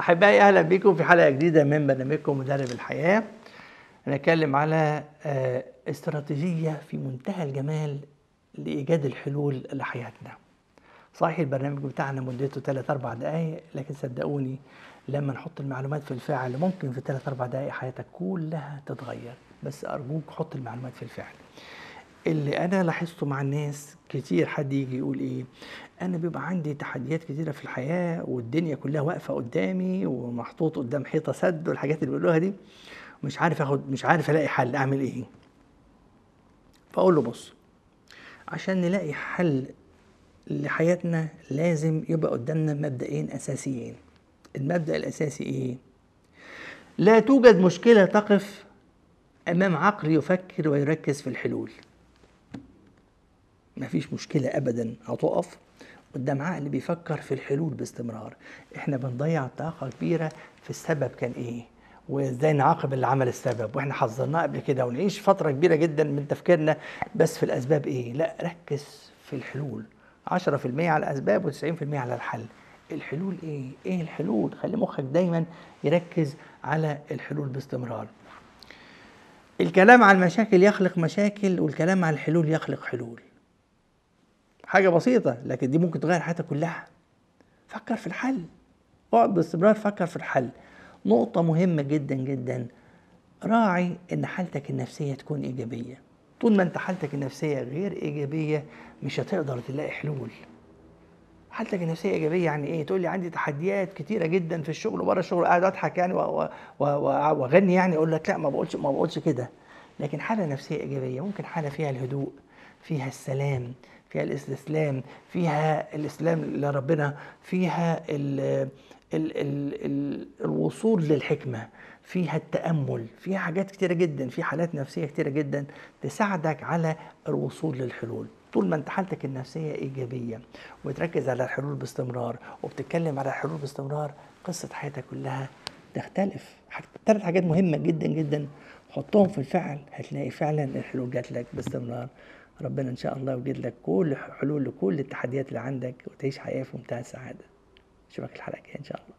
أحبائي أهلا بكم في حلقة جديدة من برنامجكم مدرب الحياة. هنتكلم على آه، استراتيجية في منتهى الجمال لإيجاد الحلول لحياتنا. صحيح البرنامج بتاعنا مدته 3 4 دقائق لكن صدقوني لما نحط المعلومات في الفعل ممكن في 3 4 دقائق حياتك كلها تتغير. بس أرجوك حط المعلومات في الفعل. اللي أنا لاحظته مع الناس كتير حد يجي يقول إيه أنا بيبقى عندي تحديات كتيرة في الحياة والدنيا كلها واقفة قدامي ومحطوط قدام حيطة سد والحاجات اللي بيقولوها دي مش عارف آخد مش عارف ألاقي حل أعمل إيه. فأقول له بص عشان نلاقي حل لحياتنا لازم يبقى قدامنا مبدئين أساسيين. المبدأ الأساسي إيه؟ لا توجد مشكلة تقف أمام عقل يفكر ويركز في الحلول. مفيش مشكلة أبدا هتقف قدام عقل بيفكر في الحلول باستمرار. إحنا بنضيع طاقة كبيرة في السبب كان إيه؟ وإزاي نعاقب اللي عمل السبب؟ وإحنا حذرناه قبل كده ونعيش فترة كبيرة جدا من تفكيرنا بس في الأسباب إيه؟ لا ركز في الحلول. 10% على الأسباب و90% على الحل. الحلول إيه؟ إيه الحلول؟ خلي مخك دايما يركز على الحلول باستمرار. الكلام عن المشاكل يخلق مشاكل والكلام عن الحلول يخلق حلول. حاجة بسيطة لكن دي ممكن تغير حياتك كلها. فكر في الحل. اقعد باستمرار فكر في الحل. نقطة مهمة جدا جدا. راعي إن حالتك النفسية تكون إيجابية. طول ما أنت حالتك النفسية غير إيجابية مش هتقدر تلاقي حلول. حالتك النفسية إيجابية يعني إيه؟ تقول لي عندي تحديات كتيرة جدا في الشغل وبره الشغل قاعد أضحك يعني وأغني يعني أقول لك لا ما بقولش ما بقولش كده. لكن حالة نفسية إيجابية ممكن حالة فيها الهدوء فيها السلام فيها الاستسلام فيها الإسلام لربنا فيها ال ال ال ال الوصول للحكمة فيها التأمل فيها حاجات كتيرة جدا في حالات نفسية كتيرة جدا تساعدك على الوصول للحلول. طول ما انت حالتك النفسية إيجابية وبتركز على الحلول باستمرار وبتتكلم على الحلول باستمرار قصة حياتك كلها تختلف. ثلاث حاجات مهمة جدا جدا حطهم في الفعل هتلاقي فعلا الحلول جات لك باستمرار. ربنا إن شاء الله يوجد لك كل حلول لكل التحديات اللي عندك وتعيش حياة في منتهى السعاده أشوفك الحلقة الجاية إن شاء الله.